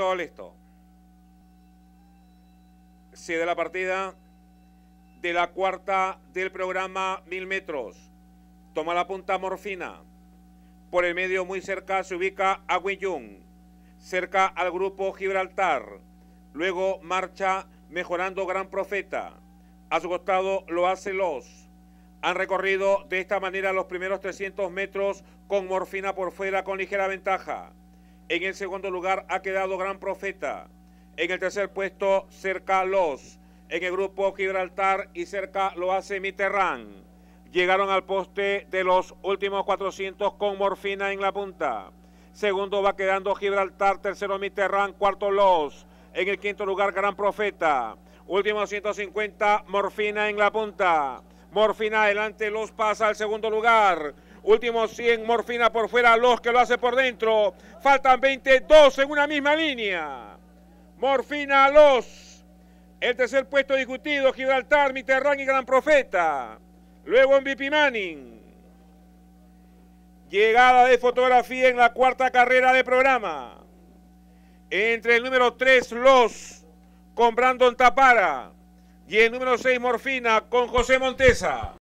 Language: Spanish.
Todo listo. Sigue la partida de la cuarta del programa Mil Metros. Toma la punta Morfina. Por el medio, muy cerca, se ubica Aguillón. Cerca al grupo Gibraltar. Luego marcha mejorando Gran Profeta. A su costado lo hace Los. Han recorrido de esta manera los primeros 300 metros con Morfina por fuera con ligera ventaja. En el segundo lugar ha quedado Gran Profeta. En el tercer puesto, cerca Los. En el grupo Gibraltar y cerca lo hace Mitterrand. Llegaron al poste de los últimos 400 con Morfina en la punta. Segundo va quedando Gibraltar, tercero Mitterrand, cuarto Los. En el quinto lugar, Gran Profeta. Último 150, Morfina en la punta. Morfina adelante, Los pasa al segundo lugar. Último 100, Morfina por fuera, Los que lo hace por dentro. Faltan 22 en una misma línea. Morfina, Los. El tercer puesto discutido, Gibraltar, Mitterrand y Gran Profeta. Luego en Manning. Llegada de fotografía en la cuarta carrera de programa. Entre el número 3, Los, con Brandon Tapara. Y el número 6, Morfina, con José Montesa.